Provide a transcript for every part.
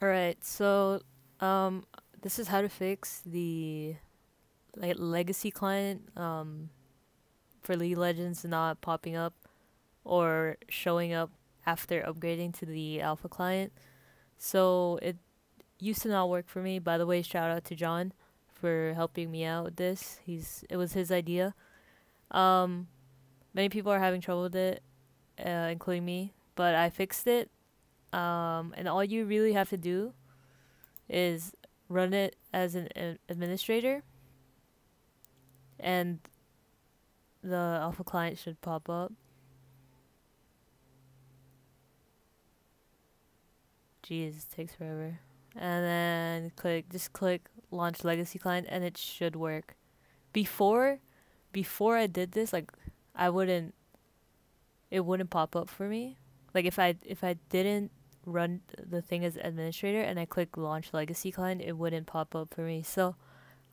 Alright, so um this is how to fix the like legacy client um for League Legends not popping up or showing up after upgrading to the alpha client. So it used to not work for me. By the way, shout out to John for helping me out with this. He's it was his idea. Um many people are having trouble with it, uh, including me, but I fixed it. Um and all you really have to do is run it as an administrator and the alpha client should pop up. Jeez, it takes forever. And then click just click launch legacy client and it should work. Before before I did this, like I wouldn't it wouldn't pop up for me. Like if I if I didn't run the thing as administrator and I click launch legacy client, it wouldn't pop up for me. So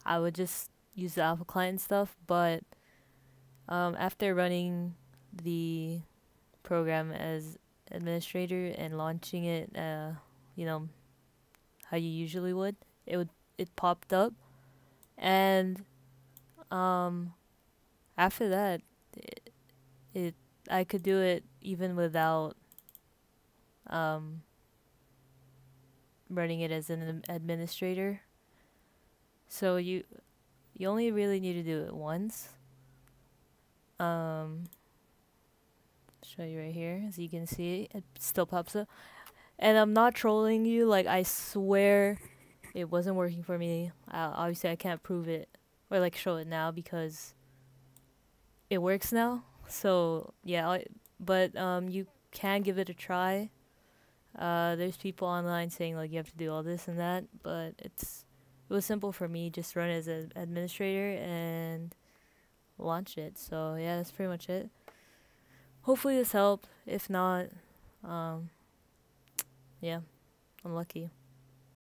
I would just use the alpha client stuff, but um, after running the program as administrator and launching it, uh, you know, how you usually would, it would it popped up, and um, after that, it, it I could do it even without um, running it as an administrator. So you you only really need to do it once. Um, show you right here, as you can see, it still pops up. And I'm not trolling you. Like I swear, it wasn't working for me. Obviously, I can't prove it or like show it now because it works now. So yeah, I, but um, you can give it a try. Uh, there's people online saying like you have to do all this and that, but it's it was simple for me. Just run as an administrator and launch it. So yeah, that's pretty much it. Hopefully this helped. If not, um, yeah, unlucky.